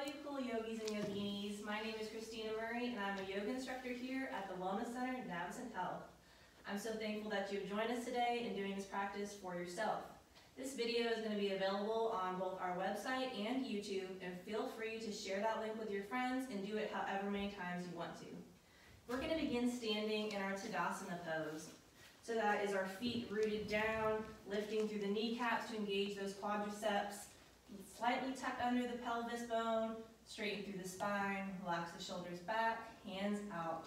all you cool yogis and yoginis. My name is Christina Murray and I'm a yoga instructor here at the Wellness Center Navicent Health. I'm so thankful that you've joined us today in doing this practice for yourself. This video is going to be available on both our website and YouTube and feel free to share that link with your friends and do it however many times you want to. We're going to begin standing in our Tadasana pose. So that is our feet rooted down, lifting through the kneecaps to engage those quadriceps, Slightly tuck under the pelvis bone, straighten through the spine, relax the shoulders back, hands out.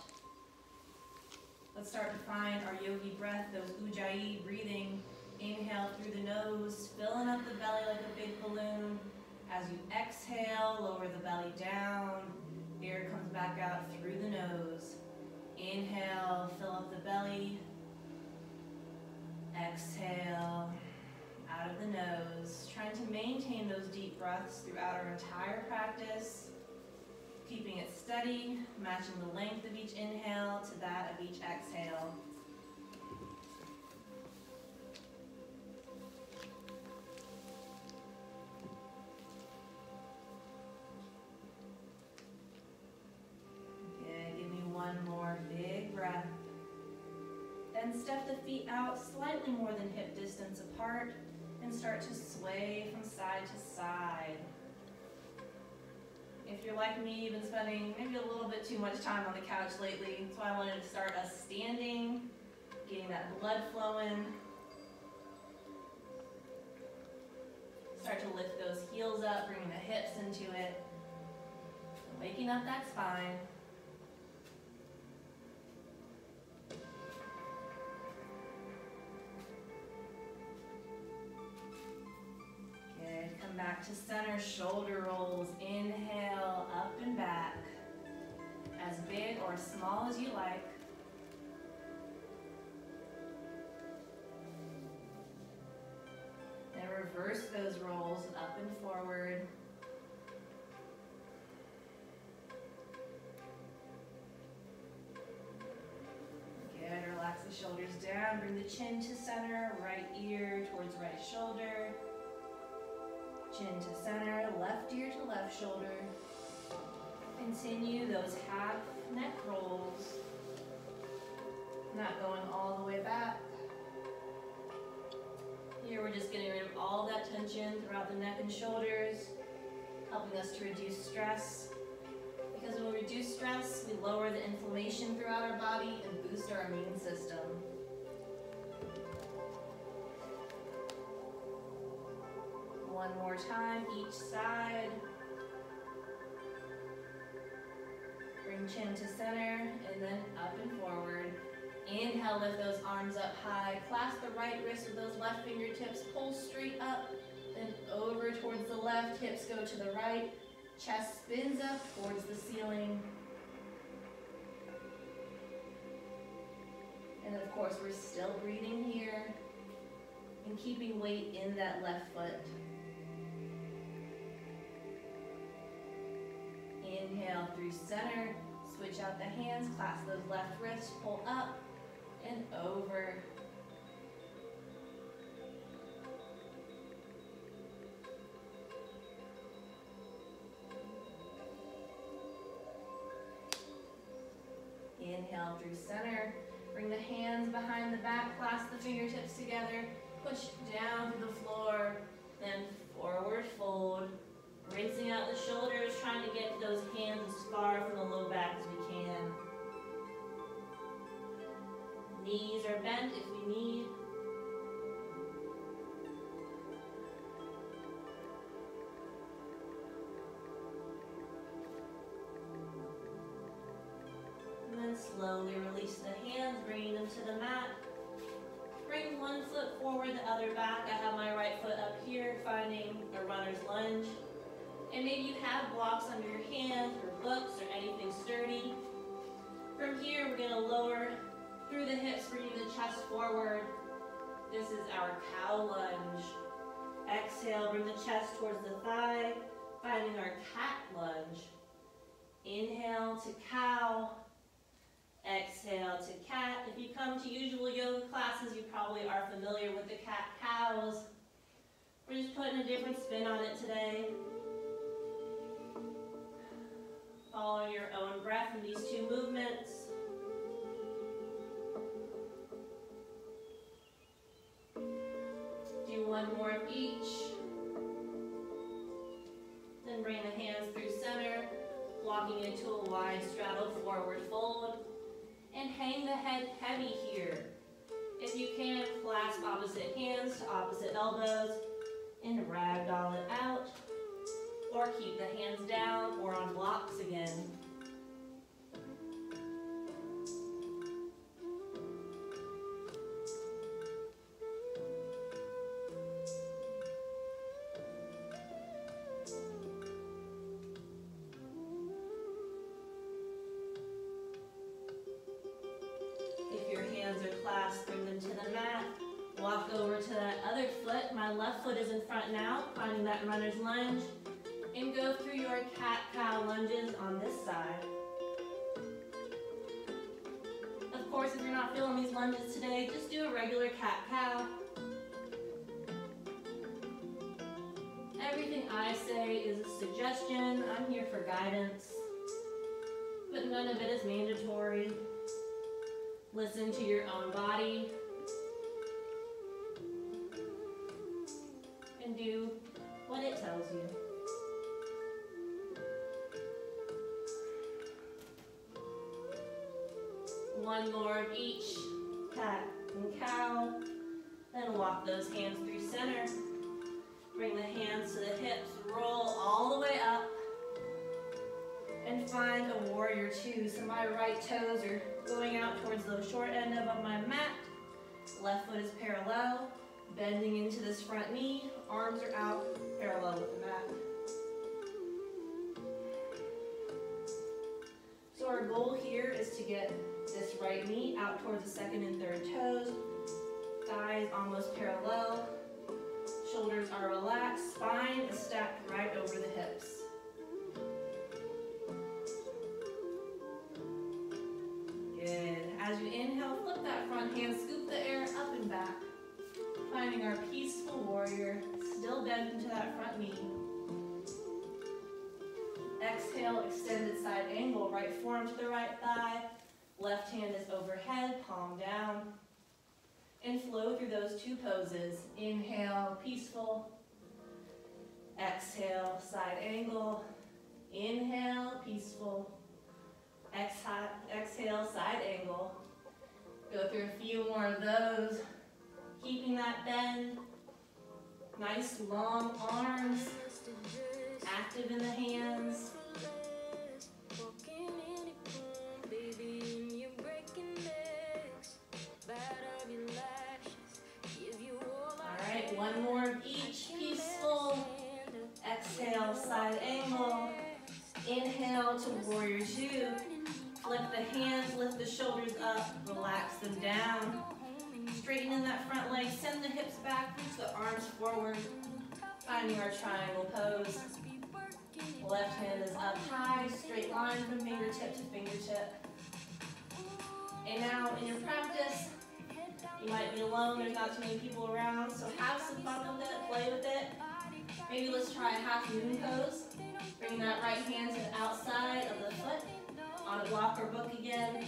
Let's start to find our yogi breath, those ujjayi breathing. Inhale through the nose, filling up the belly like a big balloon. As you exhale, lower the belly down. Air comes back out through the nose. Inhale, fill up the belly. Exhale out of the nose, maintain those deep breaths throughout our entire practice, keeping it steady, matching the length of each inhale to that of each exhale. Give me one more big breath. Then step the feet out slightly more than hip distance apart and start to sway from side to side. If you're like me, you've been spending maybe a little bit too much time on the couch lately, so I wanted to start us standing, getting that blood flowing. Start to lift those heels up, bringing the hips into it, waking up that spine. To center, shoulder rolls. Inhale, up and back. As big or as small as you like. Then reverse those rolls up and forward. Good, relax the shoulders down, bring the chin to center, right ear towards right shoulder. Chin to center, left ear to left shoulder. Continue those half neck rolls. Not going all the way back. Here we're just getting rid of all that tension throughout the neck and shoulders, helping us to reduce stress. Because when we reduce stress, we lower the inflammation throughout our body and boost our immune system. One more time, each side. Bring chin to center and then up and forward. Inhale, lift those arms up high. Clasp the right wrist with those left fingertips. Pull straight up, then over towards the left. Hips go to the right. Chest spins up towards the ceiling. And of course, we're still breathing here and keeping weight in that left foot. Inhale through center, switch out the hands, clasp those left wrists, pull up and over. Inhale through center, bring the hands behind the back, clasp the fingertips together, push down to the floor, then forward fold, Raising out the shoulders, trying to get those hands as far from the low back as we can. Knees are bent if we need. And then slowly release the hands, bringing them to the mat. Bring one foot forward, the other back. I have my right foot up here, finding a runner's lunge. And maybe you have blocks under your hands or books or anything sturdy. From here, we're gonna lower through the hips, bringing the chest forward. This is our cow lunge. Exhale, bring the chest towards the thigh, finding our cat lunge. Inhale to cow. Exhale to cat. If you come to usual yoga classes, you probably are familiar with the cat cows. We're just putting a different spin on it today. From these two movements. Do one more of each. Then bring the hands through center, walking into a wide straddle forward fold. And hang the head heavy here. If you can, clasp opposite hands to opposite elbows and ragdoll it out. Or keep the hands down or on blocks again. If your hands are clasped, bring them to the mat. Walk over to that other foot. My left foot is in front now, finding that runner's lunge. Go through your cat-cow lunges on this side. Of course, if you're not feeling these lunges today, just do a regular cat-cow. Everything I say is a suggestion. I'm here for guidance. But none of it is mandatory. Listen to your own body. And do what it tells you. One more of each, cat and cow. Then walk those hands through center. Bring the hands to the hips, roll all the way up. And find a warrior two. So my right toes are going out towards the short end of my mat. Left foot is parallel, bending into this front knee. Arms are out, parallel with the mat. So our goal here is to get right knee out towards the second and third toes. Thighs almost parallel. Shoulders are relaxed. Spine is stacked right over the hips. Good. As you inhale, flip that front hand, scoop the air up and back. Finding our peaceful warrior, still bent into that front knee. Exhale, extended side angle, right forearm to the right thigh. Left hand is overhead, palm down. And flow through those two poses. Inhale, peaceful. Exhale, side angle. Inhale, peaceful. Exhale, side angle. Go through a few more of those. Keeping that bend. Nice long arms. Active in the hands. Inhale to warrior two. Flip the hands, lift the shoulders up, relax them down. Straighten in that front leg, send the hips back, reach the arms forward. Finding our triangle pose. Left hand is up high, straight line from fingertip to fingertip. And now in your practice, you might be alone, there's not too many people around, so have some fun with it, play with it. Maybe let's try a half moon pose. Bring that right hand to the outside of the foot on a block or book again.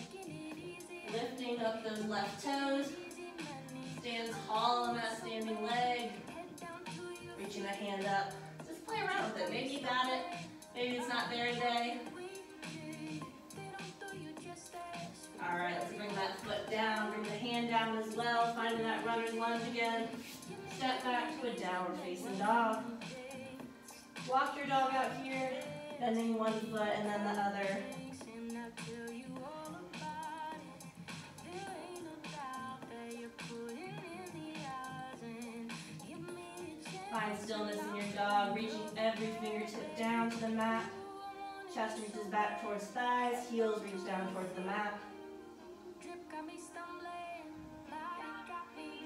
Lifting up those left toes. Stand tall on that standing leg. Reaching the hand up. Just play around with it. Maybe you got it. Maybe it's not there today. All right, let's bring that foot down. Bring the hand down as well. Finding that runner's lunge again. Step back to a downward facing dog. Walk your dog out here, bending one foot and then the other. Find stillness in your dog, reaching every fingertip down to the mat. Chest reaches back towards thighs, heels reach down towards the mat.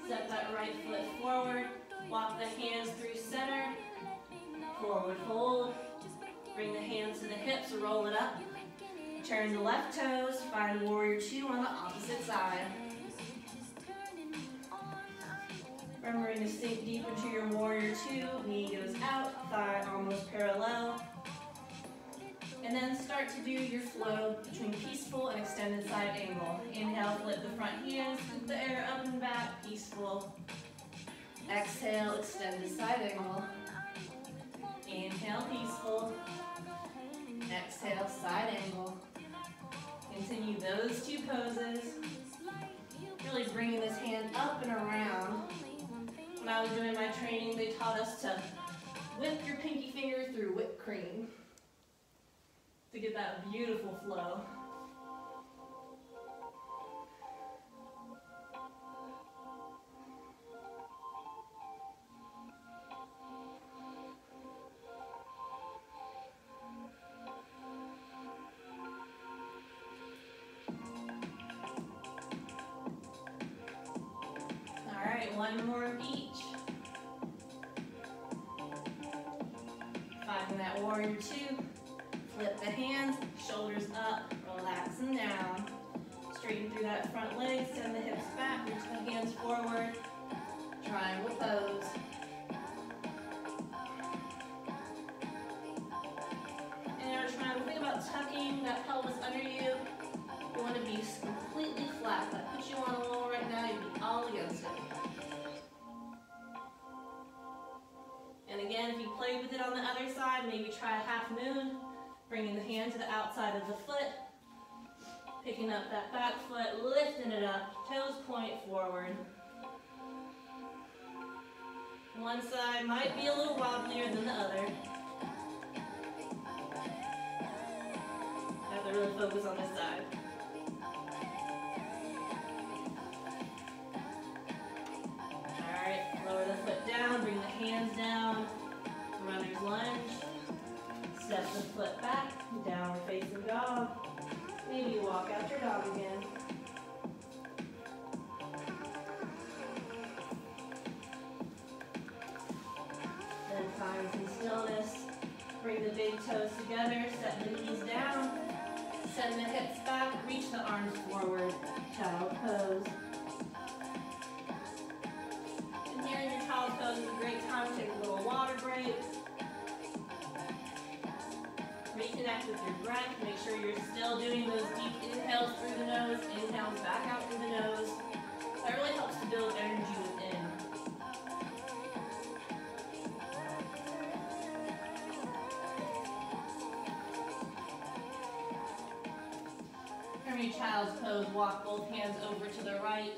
Step that right foot forward, walk the hands through center, Turn the left toes, find warrior two on the opposite side. Remembering to sink deep into your warrior two, knee goes out, thigh almost parallel. And then start to do your flow between peaceful and extended side angle. Inhale, flip the front hands, scoop the air up and back, peaceful. Exhale, extended side angle. Inhale, peaceful. Exhale, side angle. Continue those two poses. Really bringing this hand up and around. When I was doing my training, they taught us to whip your pinky finger through whipped cream to get that beautiful flow. One more of each. Finding that warrior two. Flip the hands, shoulders up, relax relaxing down. Straighten through that front leg, send the hips back, reach the hands forward. Triangle pose. And trying to think about tucking that pelvis under you. You want to be completely flat. That puts you on a wall right now, you'd be all against it. Again, if you played with it on the other side, maybe try a half moon. Bringing the hand to the outside of the foot. Picking up that back foot, lifting it up, toes point forward. One side might be a little wobblier than the other. I Have to really focus on this side. Lunge. Step the foot back, downward facing dog. Maybe walk out your dog again. Then find some stillness. Bring the big toes together, set the knees down. Send the hips back, reach the arms forward, child pose. Your breath. Make sure you're still doing those deep inhales through the nose, inhales back out through the nose. That really helps to build energy within. From your child's pose, walk both hands over to the right.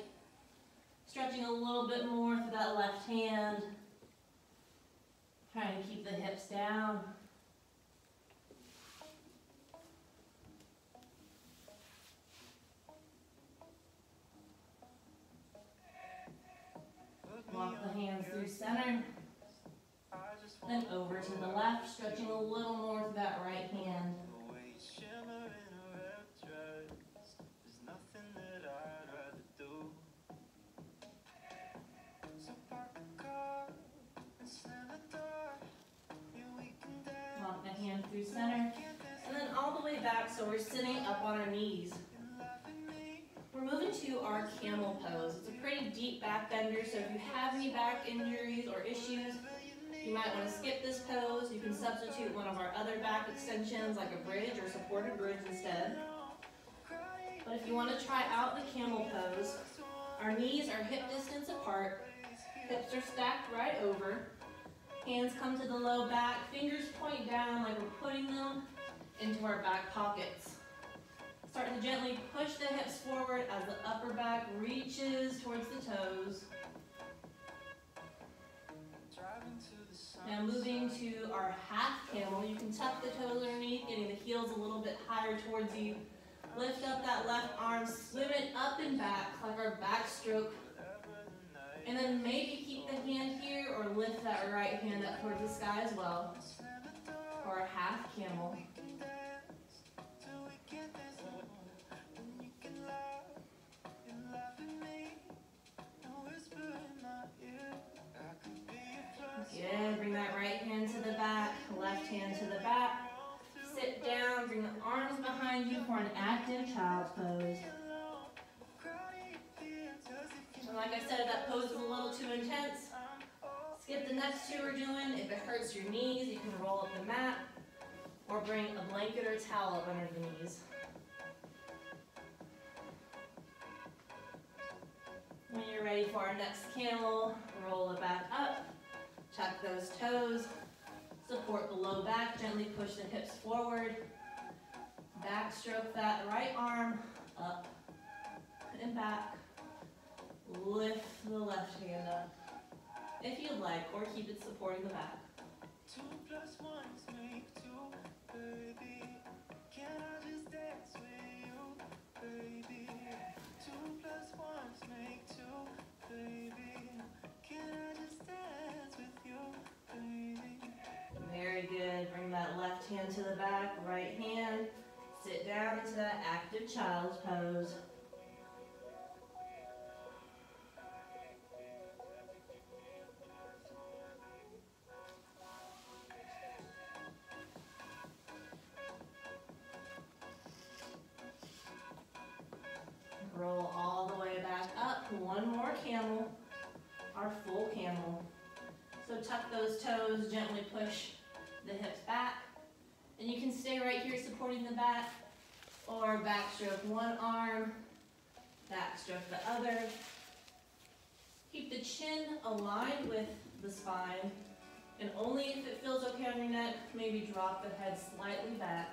Stretching a little bit more for that left hand. Trying to keep the hips down. So we're sitting up on our knees. We're moving to our camel pose. It's a pretty deep back bender, so if you have any back injuries or issues, you might want to skip this pose. You can substitute one of our other back extensions like a bridge or supported bridge instead. But if you want to try out the camel pose, our knees are hip distance apart, hips are stacked right over, hands come to the low back, fingers point down like we're putting them into our back pockets. Start to gently push the hips forward as the upper back reaches towards the toes. Now moving to our half camel, you can tuck the toes underneath, getting the heels a little bit higher towards you. Lift up that left arm, swim it up and back like our back stroke. And then maybe keep the hand here or lift that right hand up towards the sky as well. For a half camel. Skip the next two we're doing. If it hurts your knees, you can roll up the mat or bring a blanket or towel up under the knees. When you're ready for our next camel, roll it back up, tuck those toes, support the low back, gently push the hips forward, backstroke that right arm up and back, lift the left hand up, if you'd like, or keep it supporting the back. Two plus one make two, baby. Can I just dance with you, baby? Two plus one make two, baby. Can I just dance with you, baby? Very good. Bring that left hand to the back, right hand. Sit down into that active child's pose. Aligned with the spine and only if it feels okay on your neck, maybe drop the head slightly back.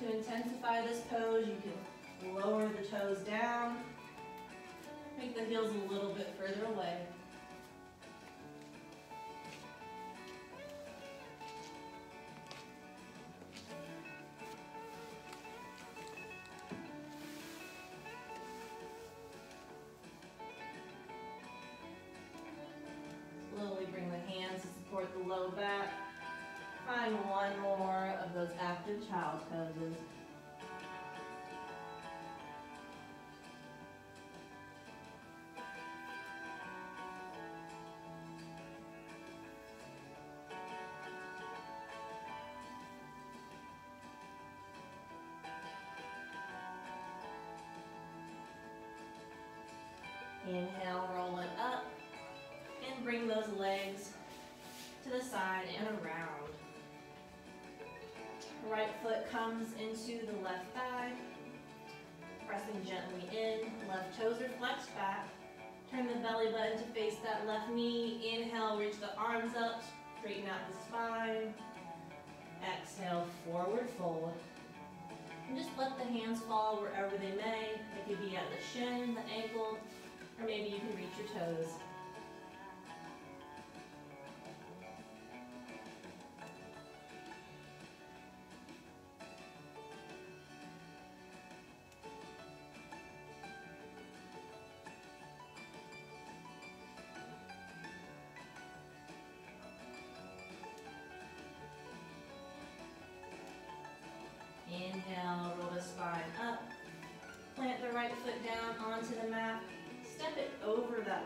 To intensify this pose, you can lower the toes down, make the heels a little bit further away. Low back. Find one more of those active child poses. And around. Right foot comes into the left thigh, pressing gently in, left toes are flexed back. Turn the belly button to face that left knee. Inhale, reach the arms up, straighten out the spine. Exhale, forward fold. And just let the hands fall wherever they may. They could be at the shin, the ankle, or maybe you can reach your toes.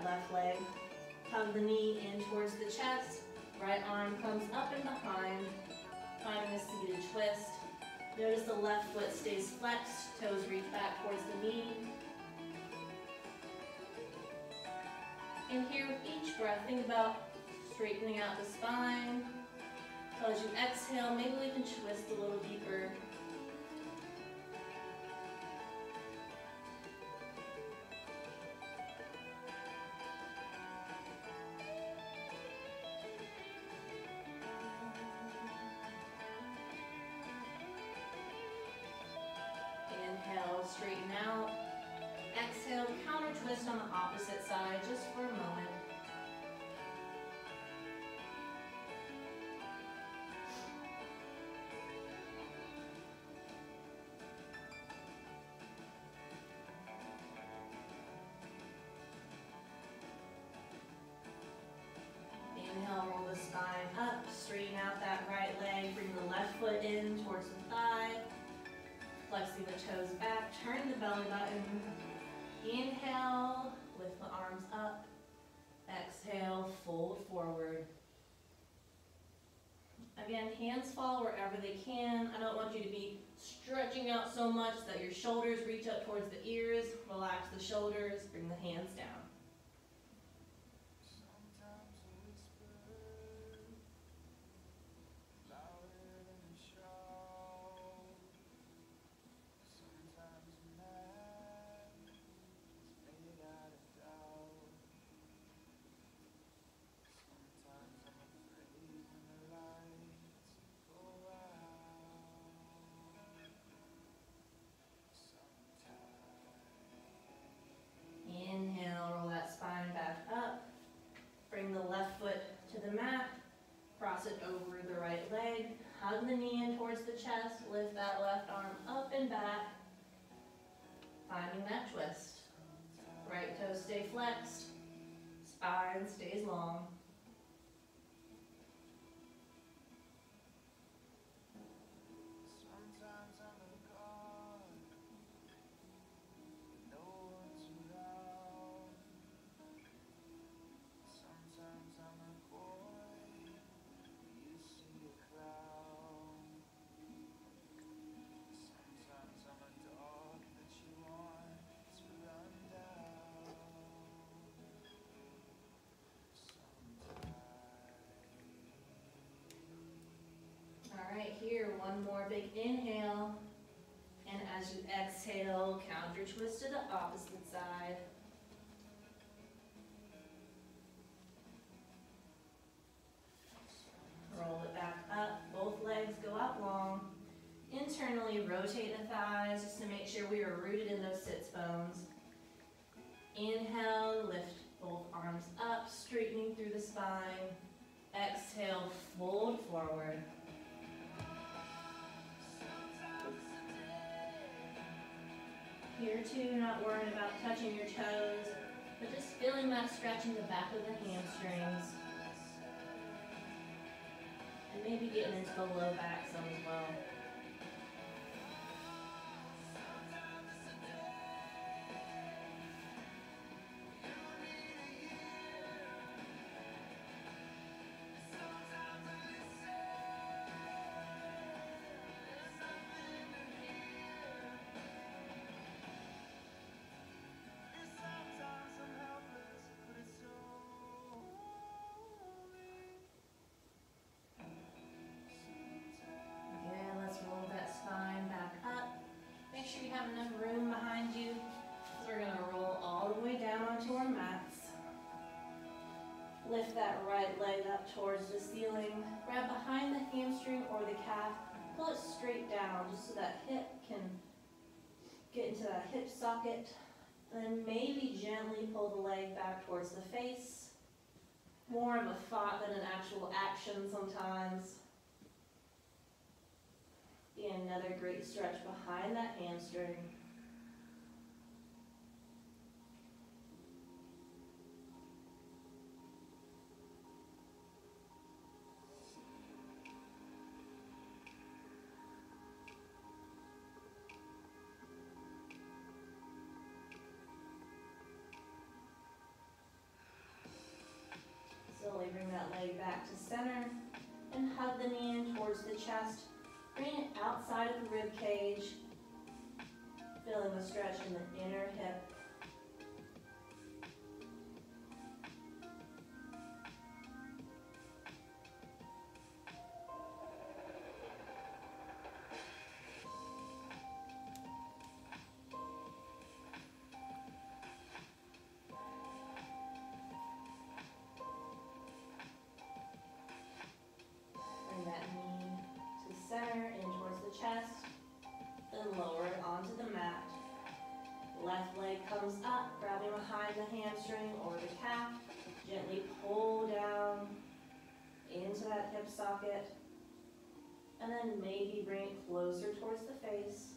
Left leg. Hug the knee in towards the chest. Right arm comes up and behind. Finding this to get a seated twist. Notice the left foot stays flexed. Toes reach back towards the knee. And here with each breath, think about straightening out the spine. So as you exhale, maybe we can twist a little deeper. Roll the spine up, straighten out that right leg, bring the left foot in towards the thigh, flexing the toes back, turn the belly button. Inhale, lift the arms up. Exhale, fold forward. Again, hands fall wherever they can. I don't want you to be stretching out so much that your shoulders reach up towards the ears. Relax the shoulders, bring the hands down. Chest, lift that left arm up and back, finding that twist. Right toes stay flexed, spine stays long. One more big inhale. And as you exhale, counter twist to the opposite side. Roll it back up, both legs go out long. Internally rotate the thighs just to make sure we are rooted in those sits bones. Inhale, lift both arms up, straightening through the spine. Exhale, fold forward. Too, not worrying about touching your toes, but just feeling that stretching the back of the hamstrings. And maybe getting into the low back some as well. The calf. Pull it straight down just so that hip can get into that hip socket. Then maybe gently pull the leg back towards the face. More of a thought than an actual action sometimes. Be another great stretch behind that hamstring. Leg back to center and hug the knee in towards the chest. Bring it outside of the rib cage. Feeling the stretch in the inner hip. Chest. Then lower it onto the mat. Left leg comes up, grabbing behind the hamstring or the calf. Gently pull down into that hip socket. And then maybe bring it closer towards the face.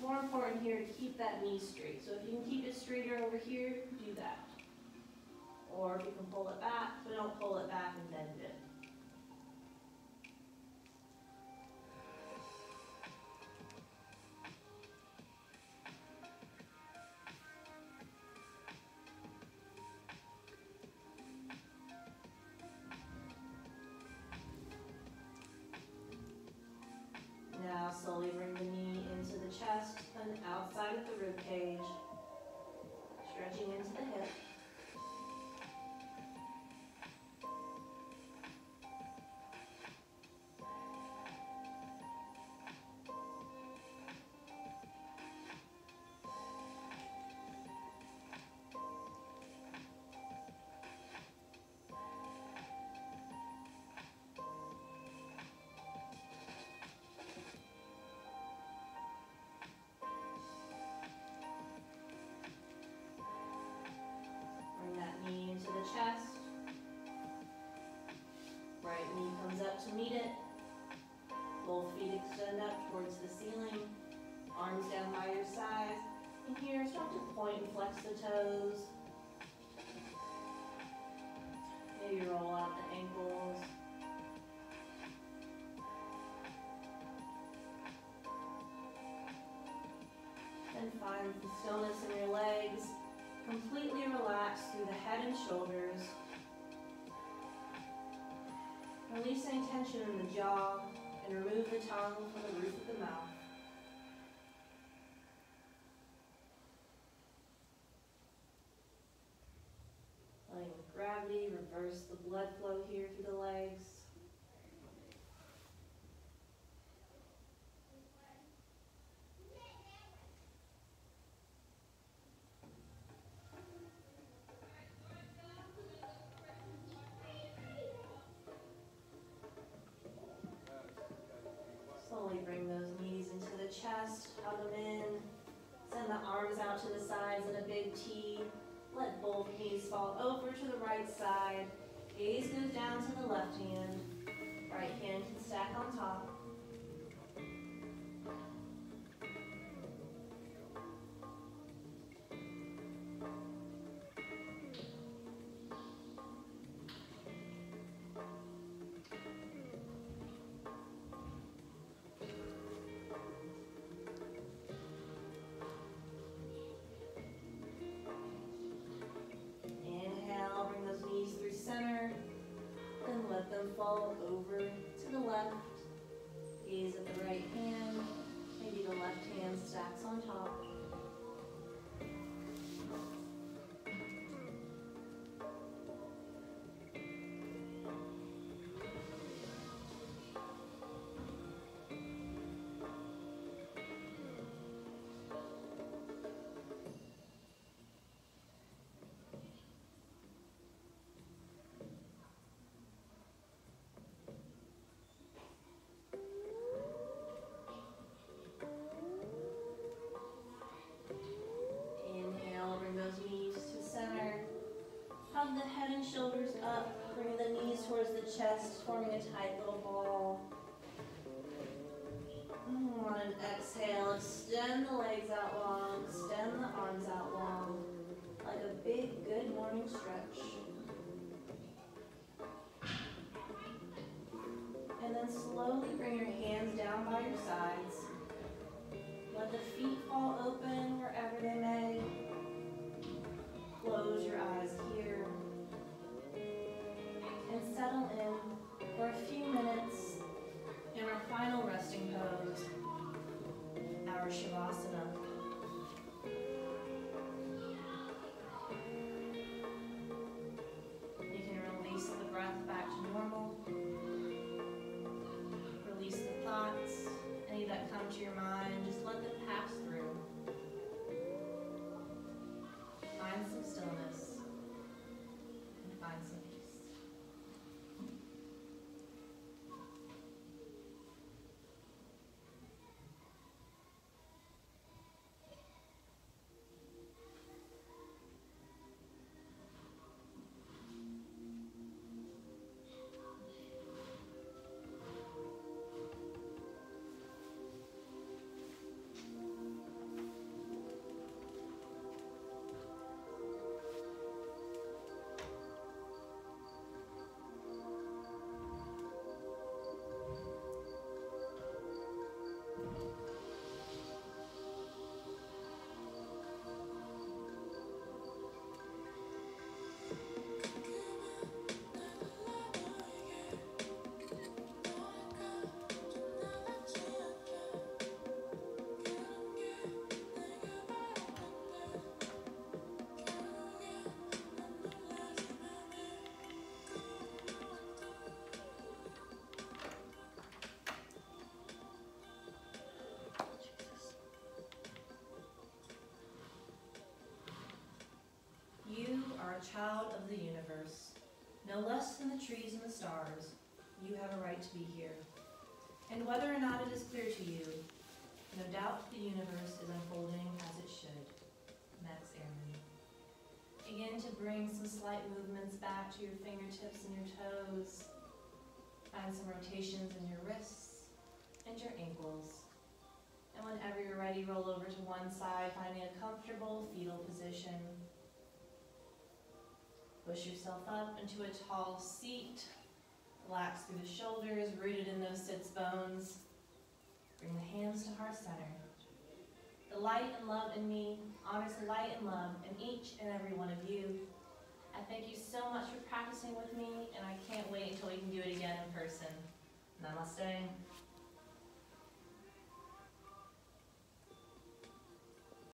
More important here to keep that knee straight. So if you can keep it straighter over here, do that. Or if you can pull it back, but don't pull it back and bend it. Slowly bring the knee into the chest and outside of the rib cage. Meet it. Both feet extend up towards the ceiling, arms down by your sides. And here, start to point and flex the toes. Maybe roll out the ankles. Then find the stillness in your legs. Completely relax through the head and shoulders. Release any tension in the jaw and remove the tongue from the roof of the mouth. Them fall over to the left. Gaze at the right hand. Maybe the left hand stacks on top. Morning stretch. And then slowly bring your hands down by your sides. Let the feet fall open wherever they may. Close your eyes here. And settle in for a few minutes in our final resting pose, our Shavasana. Child of the universe. No less than the trees and the stars, you have a right to be here. And whether or not it is clear to you, no doubt the universe is unfolding as it should. Max Ehrmann. Begin to bring some slight movements back to your fingertips and your toes. Find some rotations in your wrists and your ankles. And whenever you're ready, roll over to one side, finding a comfortable fetal position. Push yourself up into a tall seat. Relax through the shoulders, rooted in those sits bones. Bring the hands to heart center. The light and love in me honors the light and love in each and every one of you. I thank you so much for practicing with me, and I can't wait until we can do it again in person. Namaste.